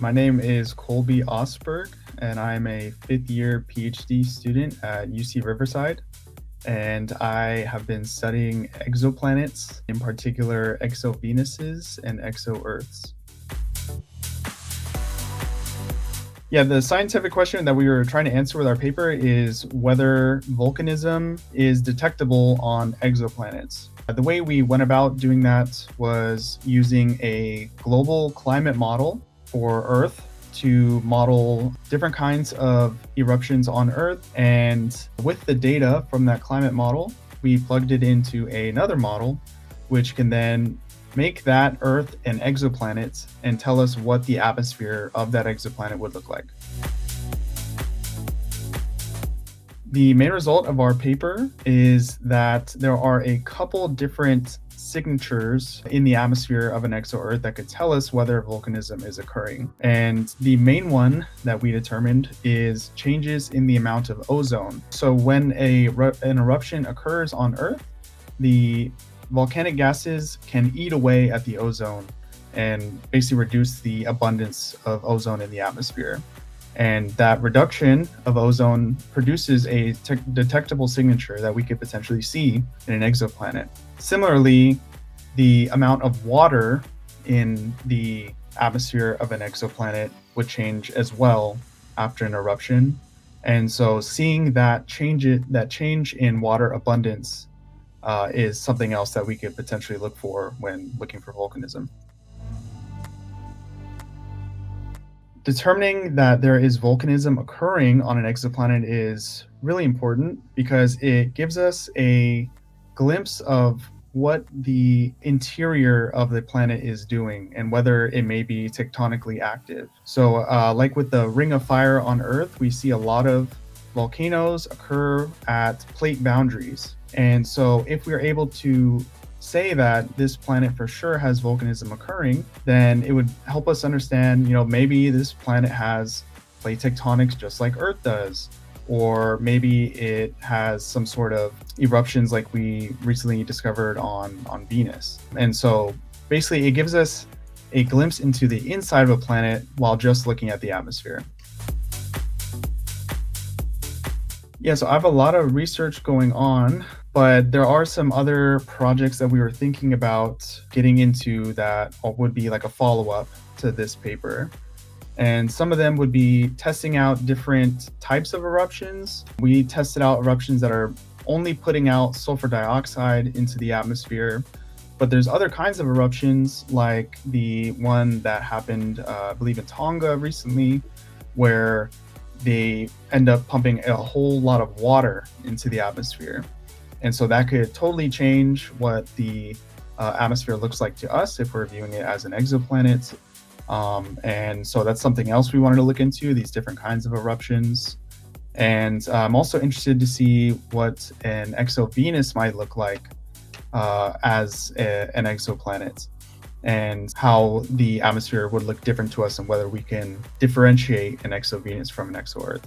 My name is Colby Ostberg, and I'm a fifth year PhD student at UC Riverside. And I have been studying exoplanets, in particular exovenuses and exo-Earths. Yeah, the scientific question that we were trying to answer with our paper is whether volcanism is detectable on exoplanets. The way we went about doing that was using a global climate model for Earth to model different kinds of eruptions on Earth. And with the data from that climate model, we plugged it into another model, which can then make that Earth an exoplanet and tell us what the atmosphere of that exoplanet would look like. The main result of our paper is that there are a couple different signatures in the atmosphere of an exo-Earth that could tell us whether volcanism is occurring. And the main one that we determined is changes in the amount of ozone. So when a an eruption occurs on Earth, the volcanic gases can eat away at the ozone and basically reduce the abundance of ozone in the atmosphere. And that reduction of ozone produces a detectable signature that we could potentially see in an exoplanet. Similarly, the amount of water in the atmosphere of an exoplanet would change as well after an eruption. And so seeing that change it, that change in water abundance uh, is something else that we could potentially look for when looking for volcanism. Determining that there is volcanism occurring on an exoplanet is really important because it gives us a glimpse of what the interior of the planet is doing and whether it may be tectonically active. So, uh, like with the Ring of Fire on Earth, we see a lot of volcanoes occur at plate boundaries. And so, if we are able to say that this planet for sure has volcanism occurring, then it would help us understand, you know, maybe this planet has plate tectonics just like Earth does, or maybe it has some sort of eruptions like we recently discovered on on Venus. And so basically it gives us a glimpse into the inside of a planet while just looking at the atmosphere. Yeah, so I have a lot of research going on but there are some other projects that we were thinking about getting into that would be like a follow up to this paper. And some of them would be testing out different types of eruptions. We tested out eruptions that are only putting out sulfur dioxide into the atmosphere. But there's other kinds of eruptions, like the one that happened, uh, I believe, in Tonga recently, where they end up pumping a whole lot of water into the atmosphere. And so that could totally change what the uh, atmosphere looks like to us if we're viewing it as an exoplanet. Um, and so that's something else we wanted to look into these different kinds of eruptions. And uh, I'm also interested to see what an exovenus might look like uh, as a, an exoplanet and how the atmosphere would look different to us and whether we can differentiate an exovenus from an exo Earth.